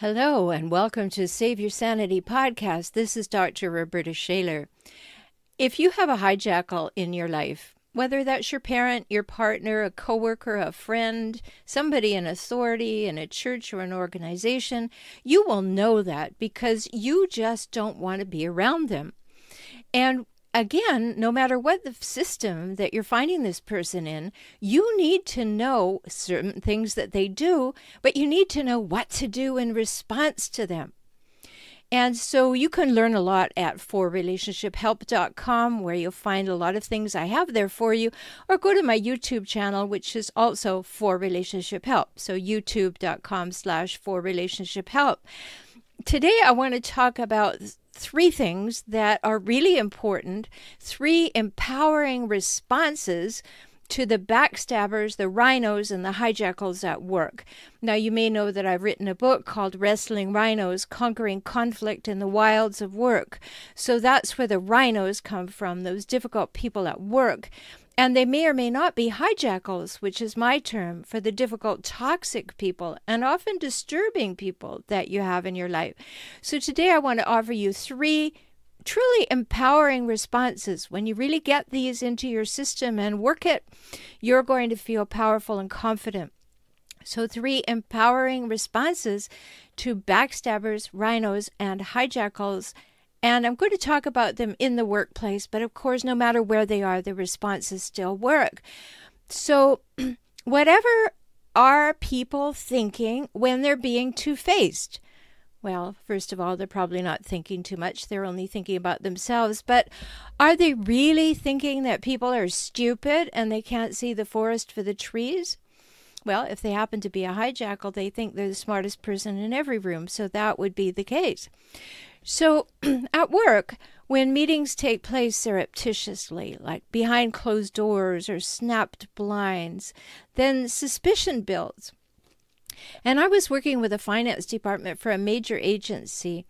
Hello, and welcome to Save Your Sanity podcast. This is Dr. Rhoberta Shaler. If you have a hijackal in your life, whether that's your parent, your partner, a coworker, a friend, somebody in authority in a church or an organization, you will know that because you just don't want to be around them. And again, no matter what the system that you're finding this person in, you need to know certain things that they do, but you need to know what to do in response to them. And so you can learn a lot at forrelationshiphelp.com, where you'll find a lot of things I have there for you, or go to my YouTube channel, which is also for relationship help. So youtube.com slash for relationship help. Today I want to talk about three things that are really important, three empowering responses to the backstabbers, the rhinos, and the hijackals at work. Now, you may know that I've written a book called Wrestling Rhinos Conquering Conflict in the Wilds of Work. So that's where the rhinos come from, those difficult people at work. And they may or may not be hijackals, which is my term for the difficult, toxic people and often disturbing people that you have in your life. So today I want to offer you three truly empowering responses. When you really get these into your system and work it, you're going to feel powerful and confident. So, three empowering responses to backstabbers, rhinos, and hijackals and I'm going to talk about them in the workplace, but of course, no matter where they are, the responses still work. So, whatever are people thinking when they're being two faced? Well, first of all, they're probably not thinking too much. They're only thinking about themselves. But are they really thinking that people are stupid and they can't see the forest for the trees? Well, if they happen to be a hijackal, they think they're the smartest person in every room. So that would be the case. So, at work, when meetings take place surreptitiously, like behind closed doors or snapped blinds, then suspicion builds. And I was working with a finance department for a major agency,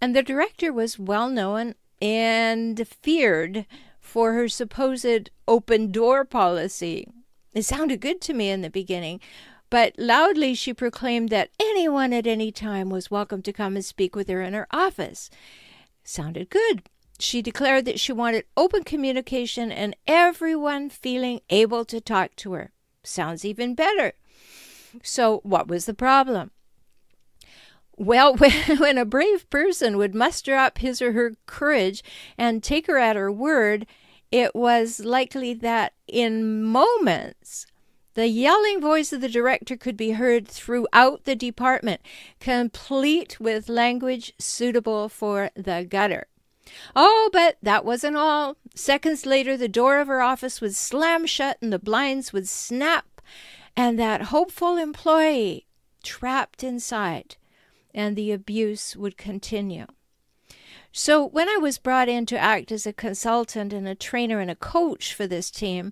and the director was well known and feared for her supposed open door policy. It sounded good to me in the beginning, but loudly she proclaimed that anyone at any time was welcome to come and speak with her in her office. Sounded good. She declared that she wanted open communication and everyone feeling able to talk to her. Sounds even better. So, what was the problem? Well, when, a brave person would muster up his or her courage and take her at her word, it was likely that in moments the yelling voice of the director could be heard throughout the department, complete with language suitable for the gutter. Oh, but that wasn't all. Seconds later, the door of her office would slam shut and the blinds would snap, and that hopeful employee trapped inside, and the abuse would continue. So, when I was brought in to act as a consultant and a trainer and a coach for this team,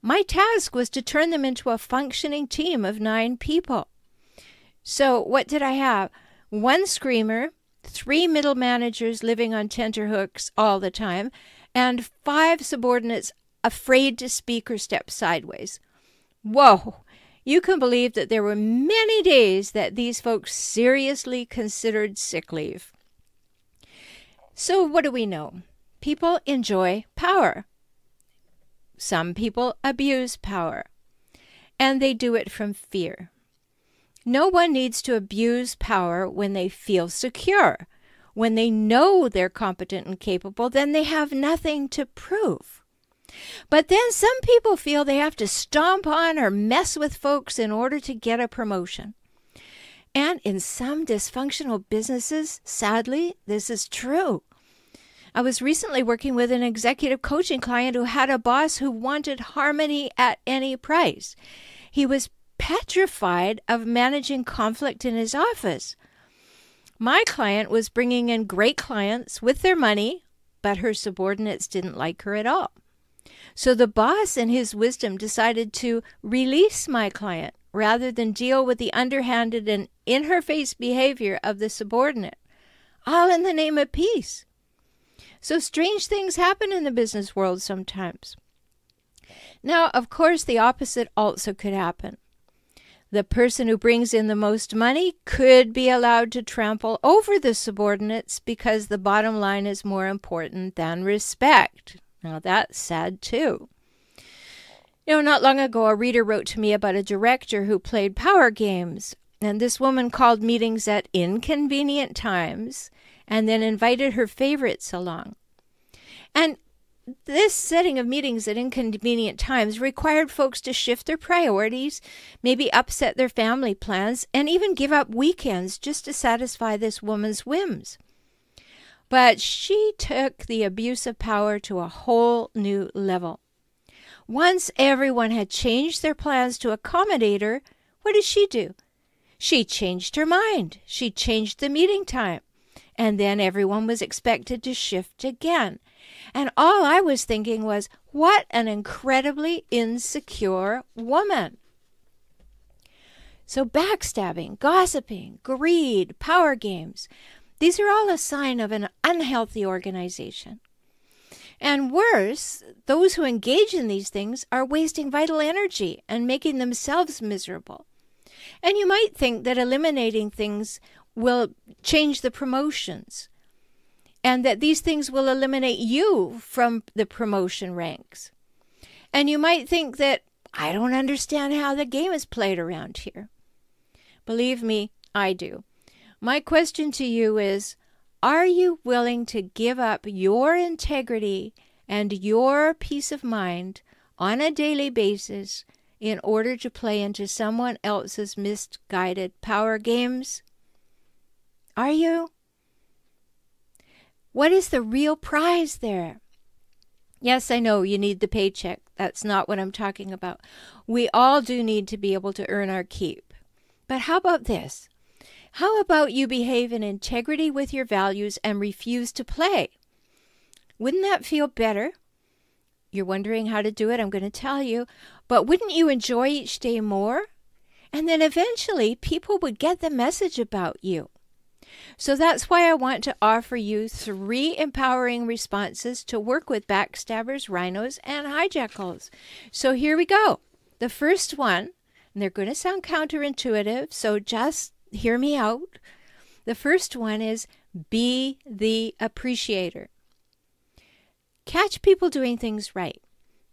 my task was to turn them into a functioning team of nine people. So, what did I have? One screamer, three middle managers living on tenterhooks all the time, and five subordinates afraid to speak or step sideways. Whoa! You can believe that there were many days that these folks seriously considered sick leave. So, what do we know? People enjoy power. Some people abuse power, and they do it from fear. No one needs to abuse power when they feel secure. When they know they're competent and capable, then they have nothing to prove. But then some people feel they have to stomp on or mess with folks in order to get a promotion. And in some dysfunctional businesses, sadly, this is true. I was recently working with an executive coaching client who had a boss who wanted harmony at any price. He was petrified of managing conflict in his office. My client was bringing in great clients with their money, but her subordinates didn't like her at all. So the boss, in his wisdom, decided to release my client rather than deal with the underhanded and in her face behavior of the subordinate, all in the name of peace. So strange things happen in the business world sometimes. Now, of course, the opposite also could happen. The person who brings in the most money could be allowed to trample over the subordinates because the bottom line is more important than respect. Now, that's sad too. You know, not long ago, a reader wrote to me about a director who played power games. And this woman called meetings at inconvenient times and then invited her favorites along. And this setting of meetings at inconvenient times required folks to shift their priorities, maybe upset their family plans, and even give up weekends just to satisfy this woman's whims. But she took the abuse of power to a whole new level. Once everyone had changed their plans to accommodate her, what did she do? She changed her mind. She changed the meeting time. And then everyone was expected to shift again. And all I was thinking was, what an incredibly insecure woman. So, backstabbing, gossiping, greed, power games, these are all a sign of an unhealthy organization. And worse, those who engage in these things are wasting vital energy and making themselves miserable. And you might think that eliminating things will change the promotions and that these things will eliminate you from the promotion ranks. And you might think that I don't understand how the game is played around here. Believe me, I do. My question to you is Are you willing to give up your integrity and your peace of mind on a daily basis in order to play into someone else's misguided power games? Are you? What is the real prize there? Yes, I know you need the paycheck. That's not what I'm talking about. We all do need to be able to earn our keep. But how about this? How about you behave in integrity with your values and refuse to play? Wouldn't that feel better? You're wondering how to do it. I'm going to tell you. But wouldn't you enjoy each day more? And then eventually people would get the message about you. So that's why I want to offer you three empowering responses to work with backstabbers, rhinos, and hijackals. So here we go. The first one, and they're going to sound counterintuitive, so just hear me out. The first one is be the appreciator. Catch people doing things right.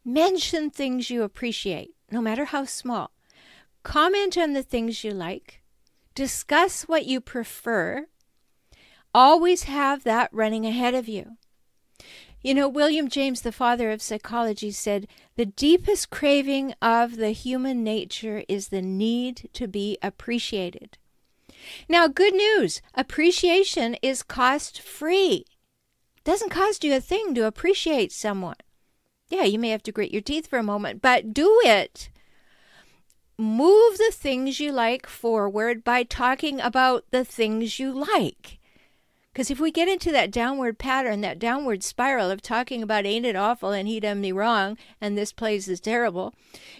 Mention things you appreciate, no matter how small. Comment on the things you like. Discuss what you prefer. Always have that running ahead of you. You know, William James, the father of psychology, said the deepest craving of the human nature is the need to be appreciated. Now, good news appreciation is cost free. Doesn't cost you a thing to appreciate someone. Yeah, you may have to grit your teeth for a moment, but do it. Move the things you like forward by talking about the things you like. Because if we get into that downward pattern, that downward spiral of talking about ain't it awful and he done me wrong and this place is terrible,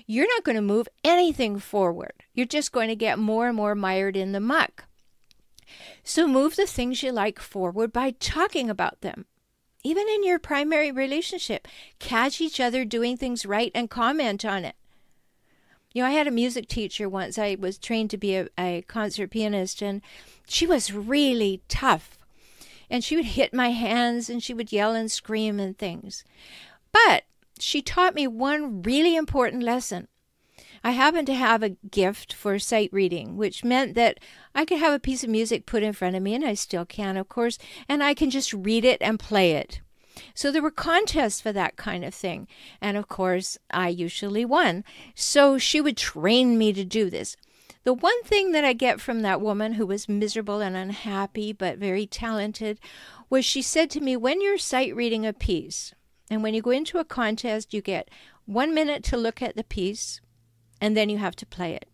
you're not going to move anything forward. You're just going to get more and more mired in the muck. So move the things you like forward by talking about them even in your primary relationship, catch each other doing things right and comment on it. You know, I had a music teacher once. I was trained to be a, a concert pianist, and she was really tough. And she would hit my hands and she would yell and scream and things. But she taught me one really important lesson. I happened to have a gift for sight reading, which meant that I could have a piece of music put in front of me, and I still can, of course, and I can just read it and play it. So there were contests for that kind of thing. And of course, I usually won. So she would train me to do this. The one thing that I get from that woman who was miserable and unhappy but very talented was she said to me, When you're sight reading a piece, and when you go into a contest, you get one minute to look at the piece, and then you have to play it.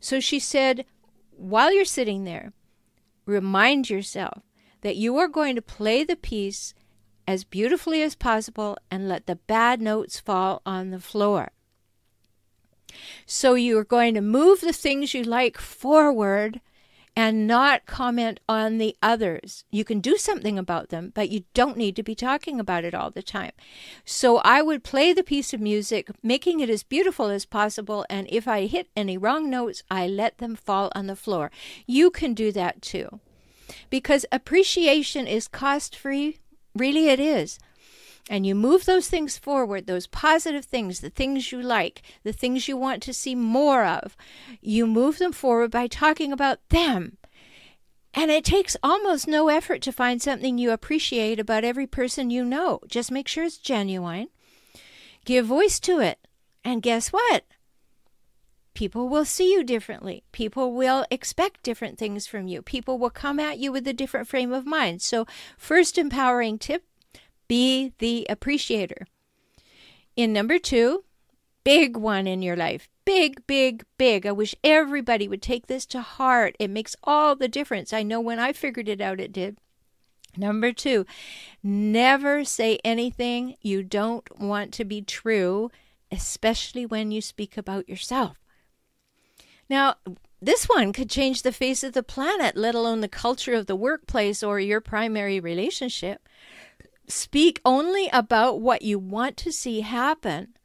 So she said, while you're sitting there, remind yourself that you are going to play the piece as beautifully as possible and let the bad notes fall on the floor. So you're going to move the things you like forward and not comment on the others. You can do something about them, but you don't need to be talking about it all the time. So I would play the piece of music, making it as beautiful as possible, and if I hit any wrong notes, I let them fall on the floor. You can do that too. Because appreciation is cost free, really, it is and you move those things forward, those positive things, the things you like, the things you want to see more of, you move them forward by talking about them. And it takes almost no effort to find something you appreciate about every person you know. Just make sure it's genuine. Give voice to it. And guess what? People will see you differently. People will expect different things from you. People will come at you with a different frame of mind. So, first empowering tip be the appreciator. In number two, big one in your life. Big, big, big. I wish everybody would take this to heart. It makes all the difference. I know when I figured it out, it did. Number two, never say anything you don't want to be true, especially when you speak about yourself. Now, this one could change the face of the planet, let alone the culture of the workplace or your primary relationship. Speak only about what you want to see happen,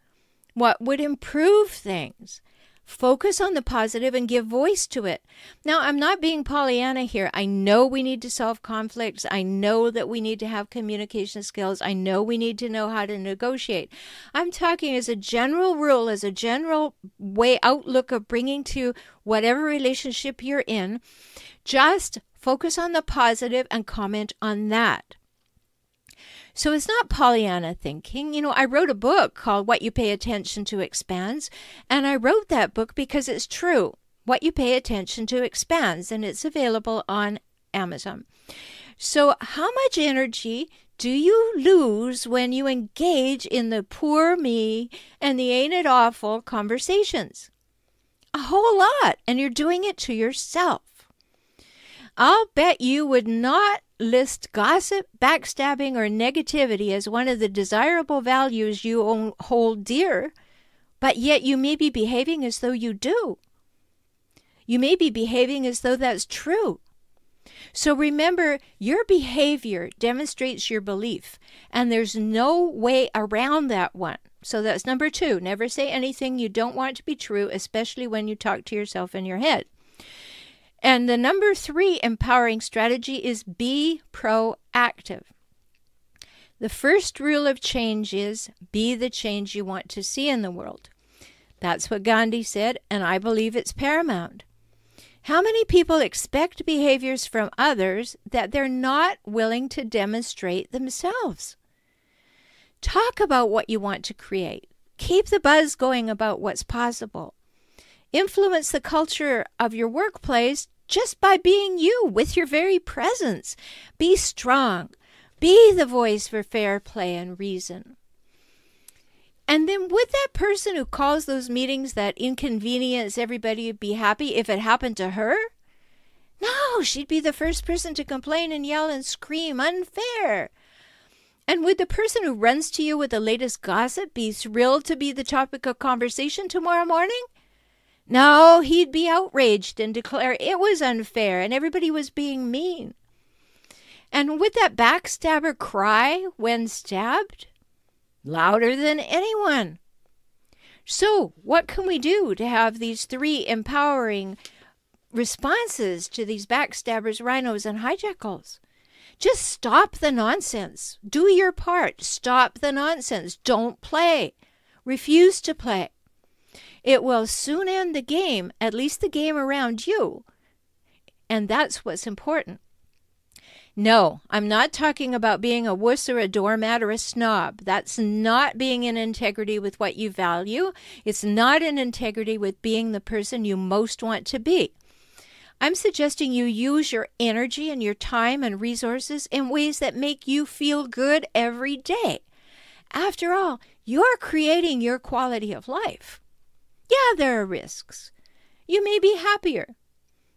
what would improve things. Focus on the positive and give voice to it. Now, I'm not being Pollyanna here. I know we need to solve conflicts. I know that we need to have communication skills. I know we need to know how to negotiate. I'm talking as a general rule, as a general way outlook of bringing to whatever relationship you're in. Just focus on the positive and comment on that. So it's not Pollyanna thinking. You know, I wrote a book called What You Pay Attention to Expands, and I wrote that book because it's true. What You Pay Attention to Expands, and it's available on Amazon. So, how much energy do you lose when you engage in the poor me and the ain't it awful conversations? A whole lot, and you're doing it to yourself. I'll bet you would not list gossip, backstabbing, or negativity as one of the desirable values you hold dear, but yet you may be behaving as though you do. You may be behaving as though that's true. So remember, your behavior demonstrates your belief, and there's no way around that one. So that's number two. Never say anything you don't want to be true, especially when you talk to yourself in your head. And the number three empowering strategy is be proactive. The first rule of change is be the change you want to see in the world. That's what Gandhi said, and I believe it's paramount. How many people expect behaviors from others that they're not willing to demonstrate themselves? Talk about what you want to create. Keep the buzz going about what's possible. Influence the culture of your workplace just by being you with your very presence. Be strong. Be the voice for fair play and reason. And then would that person who calls those meetings that inconvenience everybody be happy if it happened to her? No, she'd be the first person to complain and yell and scream unfair. And would the person who runs to you with the latest gossip be thrilled to be the topic of conversation tomorrow morning? No, he'd be outraged and declare it was unfair and everybody was being mean. And would that backstabber cry when stabbed? Louder than anyone. So, what can we do to have these three empowering responses to these backstabbers, rhinos, and hijackals? Just stop the nonsense. Do your part. Stop the nonsense. Don't play. Refuse to play. It will soon end the game, at least the game around you. And that's what's important. No, I'm not talking about being a wuss or a doormat or a snob. That's not being in integrity with what you value. It's not in integrity with being the person you most want to be. I'm suggesting you use your energy and your time and resources in ways that make you feel good every day. After all, you're creating your quality of life. Yeah, there are risks. You may be happier.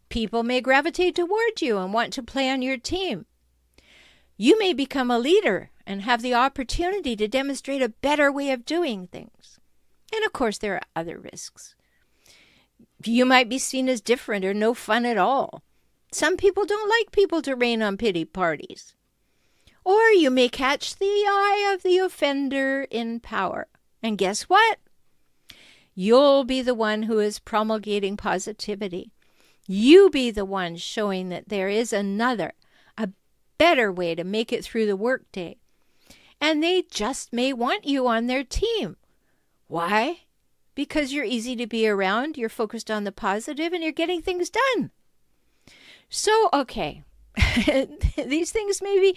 People may gravitate toward you and want to play on your team. You may become a leader and have the opportunity to demonstrate a better way of doing things. And of course, there are other risks. You might be seen as different or no fun at all. Some people don't like people to rain on pity parties. Or you may catch the eye of the offender in power. And guess what? You'll be the one who is promulgating positivity. You be the one showing that there is another, a better way to make it through the workday. And they just may want you on their team. Why? Because you're easy to be around, you're focused on the positive, and you're getting things done. So, okay, these things may be,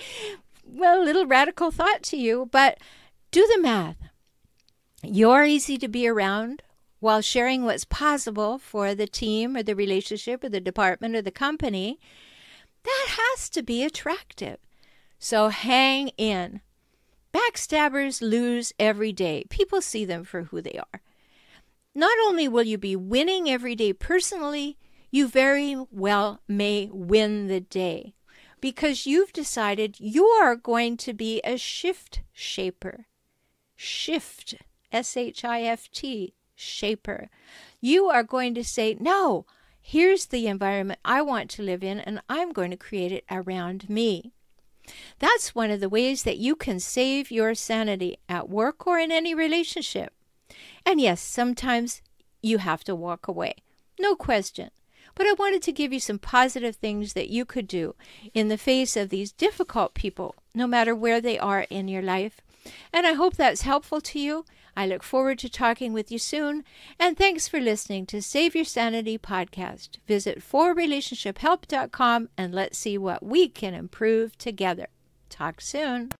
well, a little radical thought to you, but do the math. You're easy to be around while sharing what's possible for the team or the relationship or the department or the company. That has to be attractive. So hang in. Backstabbers lose every day. People see them for who they are. Not only will you be winning every day personally, you very well may win the day because you've decided you're going to be a shift shaper. Shift, S H I F T, shaper. You are going to say, No, here's the environment I want to live in, and I'm going to create it around me. That's one of the ways that you can save your sanity at work or in any relationship. And yes, sometimes you have to walk away. No question. But I wanted to give you some positive things that you could do in the face of these difficult people, no matter where they are in your life. And I hope that's helpful to you. I look forward to talking with you soon. And thanks for listening to Save Your Sanity podcast. Visit forrelationshiphelp.com and let's see what we can improve together. Talk soon.